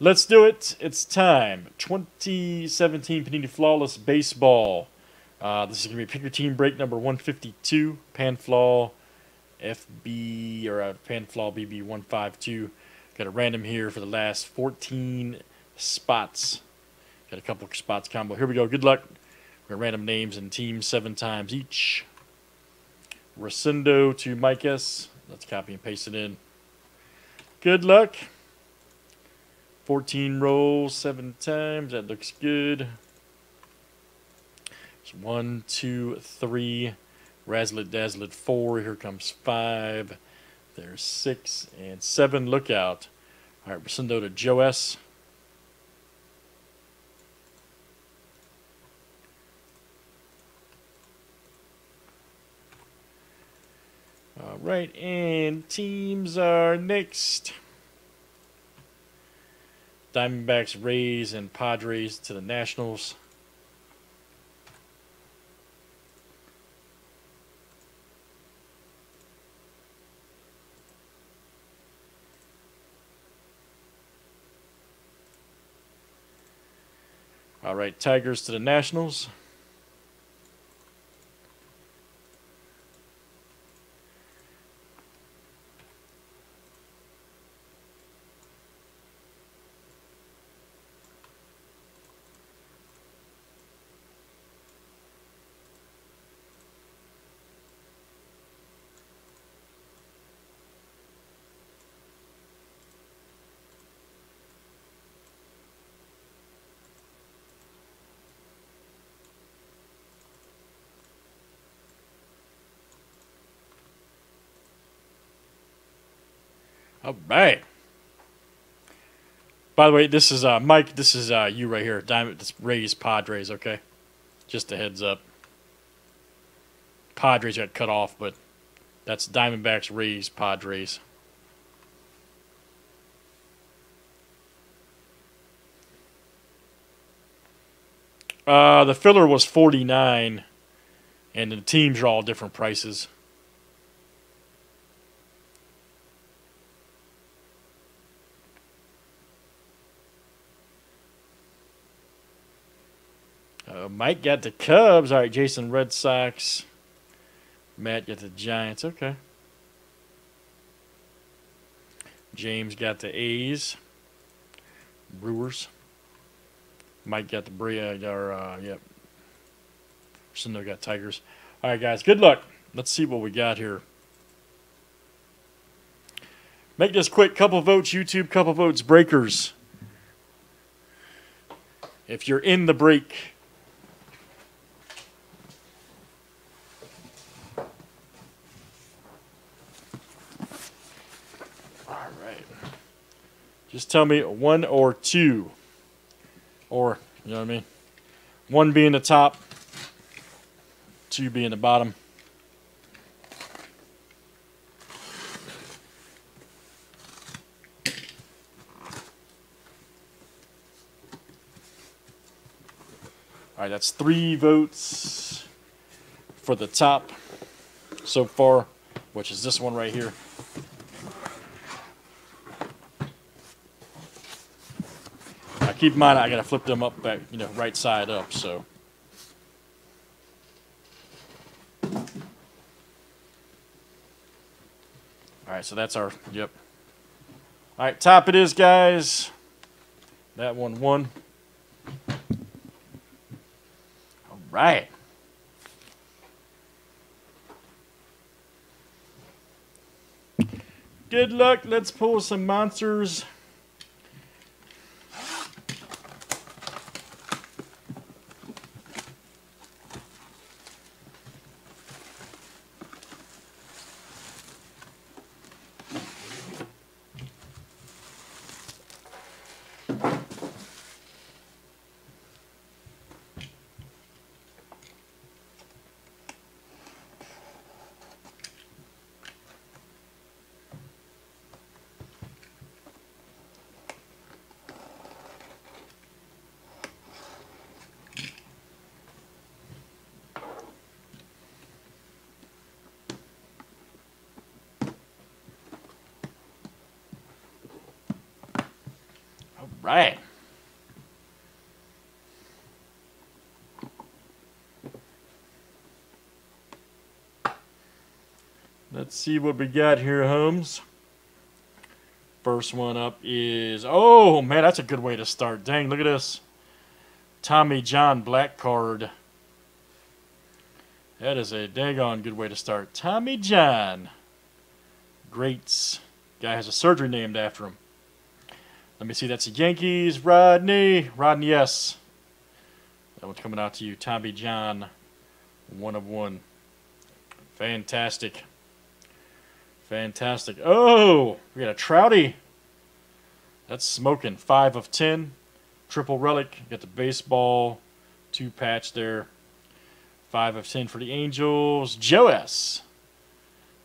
Let's do it. It's time. 2017 Panini Flawless Baseball. Uh, this is going to be pick your team break number 152. Panflaw FB or uh, Panflaw BB 152. Got a random here for the last 14 spots. Got a couple spots combo. Here we go. Good luck. We're going to random names and teams seven times each. Rosendo to Mike S. Let's copy and paste it in. Good luck. 14 rolls, seven times. That looks good. One, two, three. Razzlet Dazzlet, four. Here comes five. There's six and seven. Look out. All right, Rosendo to Joe S. All right, and teams are next. Diamondbacks, Rays, and Padres to the Nationals. All right, Tigers to the Nationals. All right. By the way, this is uh, Mike. This is uh, you right here. Diamond. This Rays Padres. Okay, just a heads up. Padres got cut off, but that's Diamondbacks, Rays, Padres. Uh, the filler was forty nine, and the teams are all different prices. Uh, Mike got the Cubs. All right, Jason, Red Sox. Matt got the Giants. Okay. James got the A's. Brewers. Mike got the Bria. Or, uh, yep. Cindo got Tigers. All right, guys. Good luck. Let's see what we got here. Make this quick. Couple votes, YouTube. Couple votes, breakers. If you're in the break, Just tell me one or two. Or, you know what I mean? One being the top, two being the bottom. All right, that's three votes for the top so far, which is this one right here. Keep in mind I gotta flip them up back, you know, right side up, so. Alright, so that's our, yep. Alright, top it is, guys. That one won. Alright. Good luck. Let's pull some monsters. Right. Let's see what we got here, Holmes. First one up is oh man, that's a good way to start. Dang, look at this. Tommy John black card. That is a daggone good way to start. Tommy John. Greats. Guy has a surgery named after him. Let me see. That's the Yankees. Rodney. Rodney S. That one's coming out to you. Tommy John. One of one. Fantastic. Fantastic. Oh, we got a Trouty. That's smoking. Five of ten. Triple relic. Got the baseball. Two patch there. Five of ten for the Angels. Joe S.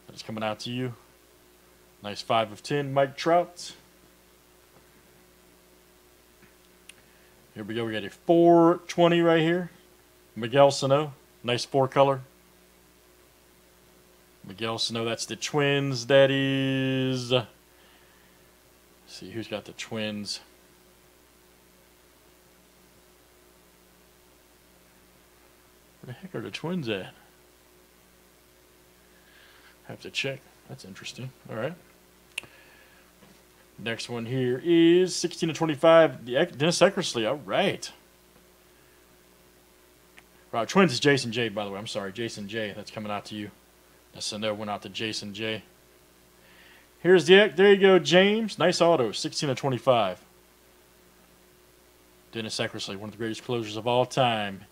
That's coming out to you. Nice five of ten. Mike Trout. Here we go. We got a 420 right here. Miguel Sano. Nice four color. Miguel Sano, that's the Twins. That is. see who's got the Twins. Where the heck are the Twins at? Have to check. That's interesting. All right. Next one here is 16 to 25. Dennis Eckersley. All right. Right, Twins is Jason J, by the way. I'm sorry, Jason J. That's coming out to you. That's another one out to Jason J. Here's the there you go, James. Nice auto, 16 to 25. Dennis Eckersley, one of the greatest closers of all time.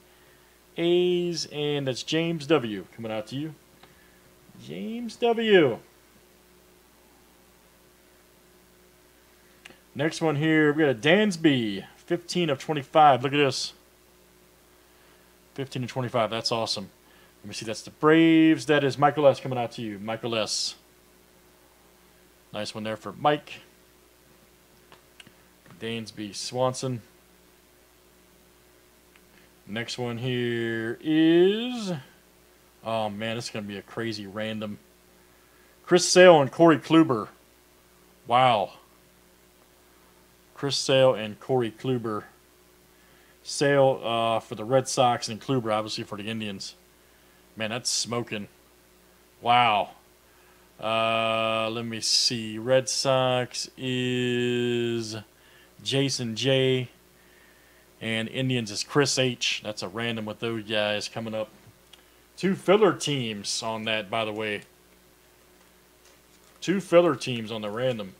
A's, and that's James W. coming out to you. James W. Next one here, we got a Dansby, 15 of 25. Look at this. 15 to 25, that's awesome. Let me see, that's the Braves. That is Michael S. coming out to you. Michael S. Nice one there for Mike. Dansby Swanson. Next one here is. Oh man, it's going to be a crazy random. Chris Sale and Corey Kluber. Wow. Chris Sale and Corey Kluber. Sale uh, for the Red Sox and Kluber, obviously, for the Indians. Man, that's smoking. Wow. Uh, let me see. Red Sox is Jason J. And Indians is Chris H. That's a random with those guys coming up. Two filler teams on that, by the way. Two filler teams on the random.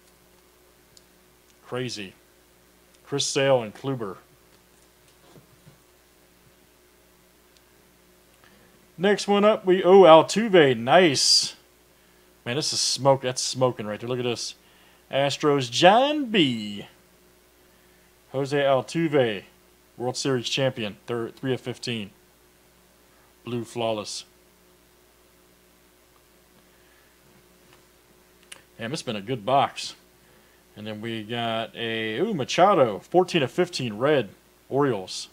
Crazy. Chris Sale and Kluber. Next one up, we oh Altuve, nice. Man, this is smoke. That's smoking right there. Look at this. Astros John B. Jose Altuve, World Series champion, third, three of fifteen. Blue flawless. Damn, it's been a good box. And then we got a ooh Machado, 14 of 15 red Orioles.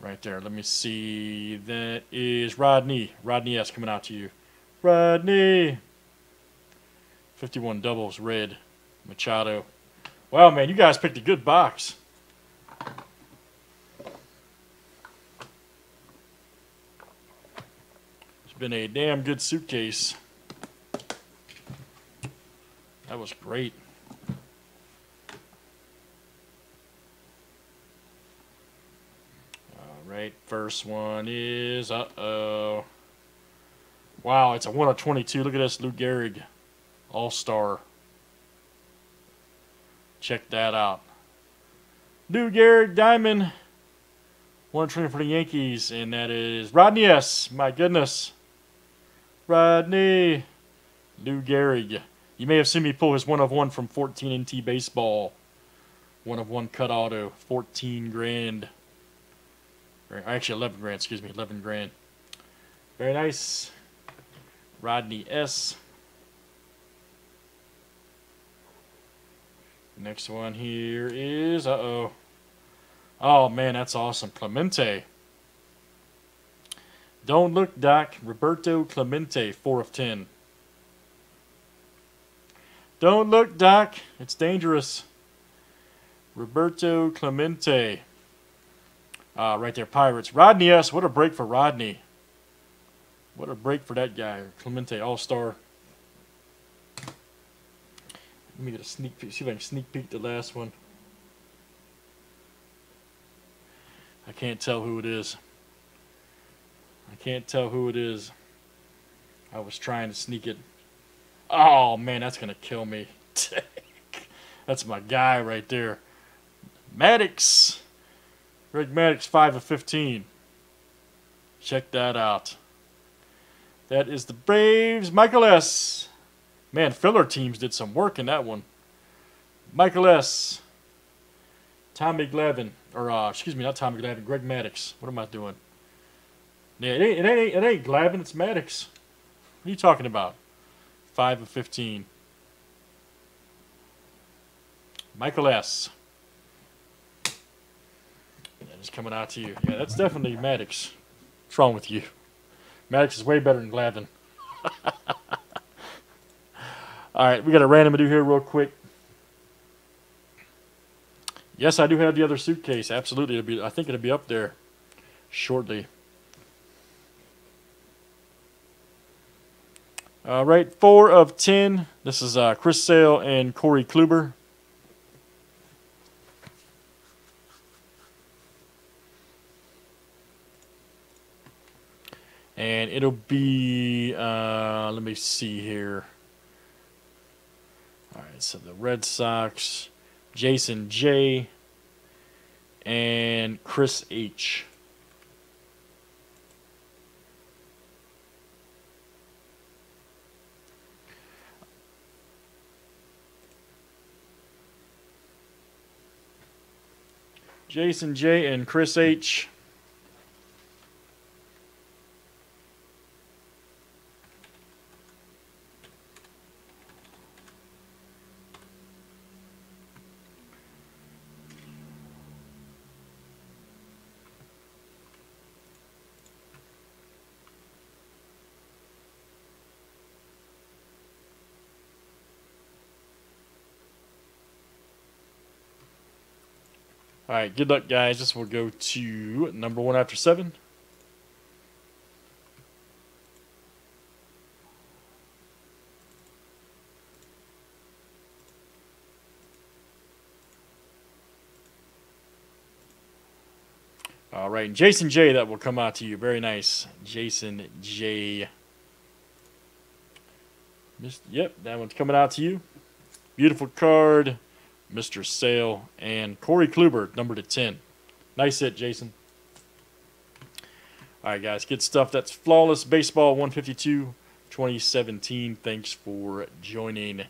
Right there. Let me see. That is Rodney. Rodney S. coming out to you. Rodney. 51 doubles, red. Machado. Wow, man, you guys picked a good box. It's been a damn good suitcase. That was great. right, first one is, uh-oh. Wow, it's a 1 of 22. Look at this, Lou Gehrig, All-Star. Check that out. Lou Gehrig, Diamond. 1 of 20 for the Yankees, and that is Rodney S. My goodness. Rodney. Lou Gehrig. You may have seen me pull his 1 of 1 from 14 NT Baseball. 1 of 1 cut auto, 14 grand. Actually, 11 grand, excuse me, 11 grand. Very nice. Rodney S. Next one here is, uh-oh. Oh, man, that's awesome. Clemente. Don't look, Doc. Roberto Clemente, 4 of 10. Don't look, Doc. It's dangerous. Roberto Clemente. Uh, right there, Pirates. Rodney S. What a break for Rodney. What a break for that guy. Clemente, All Star. Let me get a sneak peek. See if I can sneak peek the last one. I can't tell who it is. I can't tell who it is. I was trying to sneak it. Oh man, that's gonna kill me. that's my guy right there. Maddux. Greg Maddux, 5 of 15. Check that out. That is the Braves. Michael S. Man, filler teams did some work in that one. Michael S. Tommy Glavine. Or, uh, excuse me, not Tommy Glavine. Greg Maddux. What am I doing? Yeah, it ain't, it ain't, it ain't Glavine. It's Maddux. What are you talking about? 5 of 15. Michael S. Is coming out to you. Yeah, that's definitely Maddux. What's wrong with you? Maddux is way better than Glavine. All right, we got a random to do here real quick. Yes, I do have the other suitcase. Absolutely, it'll be. I think it'll be up there shortly. All right, four of ten. This is uh, Chris Sale and Corey Kluber. And it'll be, uh, let me see here. All right, so the Red Sox, Jason J, and Chris H. Jason J and Chris H. All right, good luck, guys. This will go to number one after seven. All right, Jason J. That will come out to you. Very nice, Jason J. Yep, that one's coming out to you. Beautiful card. Mr. Sale, and Corey Kluber, number to 10. Nice hit, Jason. All right, guys, good stuff. That's Flawless Baseball 152 2017. Thanks for joining